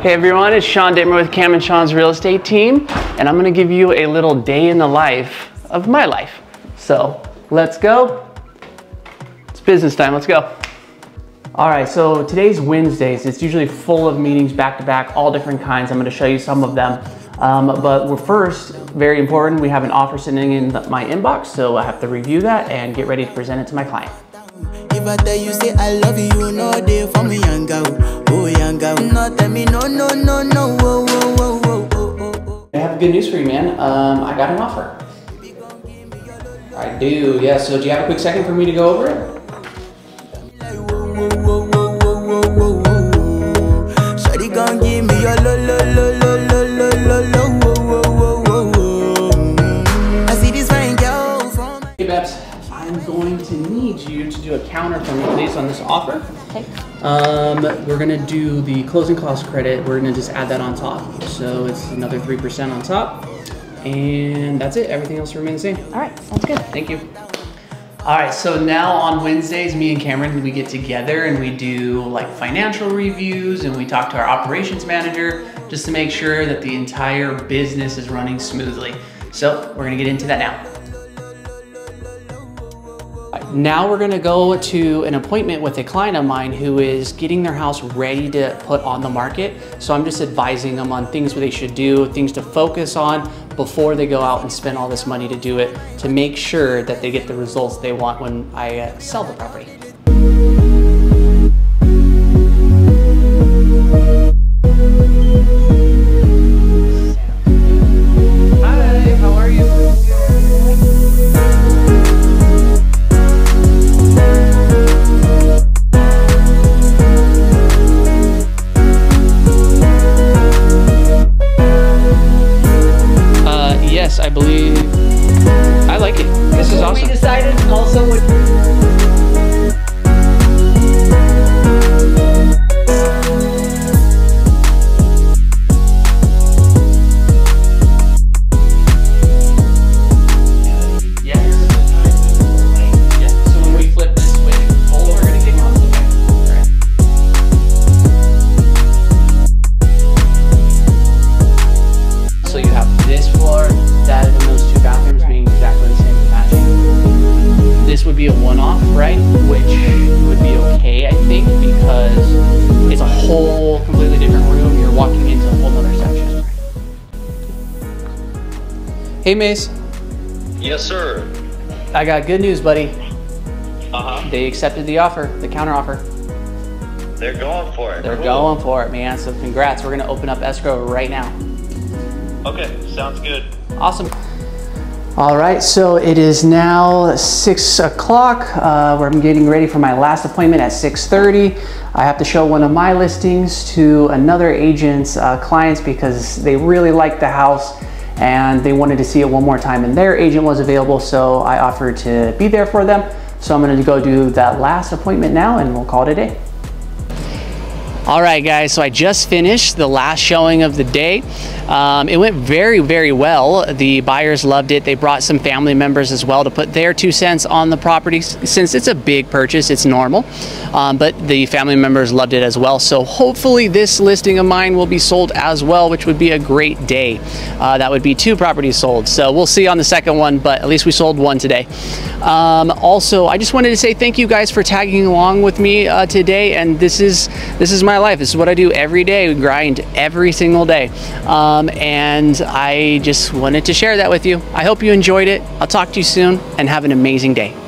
Hey everyone, it's Sean Dittmer with Cam and Sean's real estate team, and I'm gonna give you a little day in the life of my life. So let's go. It's business time, let's go. All right, so today's Wednesdays. It's usually full of meetings back to back, all different kinds. I'm gonna show you some of them. Um, but we're first, very important, we have an offer sitting in my inbox, so I have to review that and get ready to present it to my client tell me no, no, no, no, whoa, whoa, whoa, whoa, whoa. I have good news for you, man. Um, I got an offer. I do, yeah. So do you have a quick second for me to go over it? Hey Babs, I'm going to need you to do a counter for me please, on this offer. Okay. Um, we're gonna do the closing cost credit. We're gonna just add that on top. So it's another 3% on top. And that's it. Everything else remains the same. All right, sounds good. Thank you. All right, so now on Wednesdays, me and Cameron, we get together and we do like financial reviews and we talk to our operations manager just to make sure that the entire business is running smoothly. So we're gonna get into that now. Now we're gonna go to an appointment with a client of mine who is getting their house ready to put on the market. So I'm just advising them on things they should do, things to focus on before they go out and spend all this money to do it to make sure that they get the results they want when I uh, sell the property. I believe. I like it. This is awesome. We decided also Hey, Mace. Yes, sir. I got good news, buddy. Uh huh. They accepted the offer, the counter offer. They're going for it. They're Cool. going for it, man. So congrats. We're gonna open up escrow right now. Okay, sounds good. Awesome. All right, so it is now six o'clock. Uh, where I'm getting ready for my last appointment at 6:30. I have to show one of my listings to another agent's uh, clients because they really like the house and they wanted to see it one more time. And their agent was available, so I offered to be there for them. So I'm going to go do that last appointment now, and we'll call it a day. All right, guys, so I just finished the last showing of the day. Um, it went very, very well. The buyers loved it. They brought some family members as well to put their two cents on the property. Since it's a big purchase, it's normal, um, but the family members loved it as well. So hopefully this listing of mine will be sold as well, which would be a great day. Uh, that would be two properties sold. So we'll see on the second one, but at least we sold one today. Um, also, I just wanted to say thank you guys for tagging along with me uh, today. And this is this is my life. This is what I do every day. We grind every single day. Um, and I just wanted to share that with you. I hope you enjoyed it. I'll talk to you soon and have an amazing day.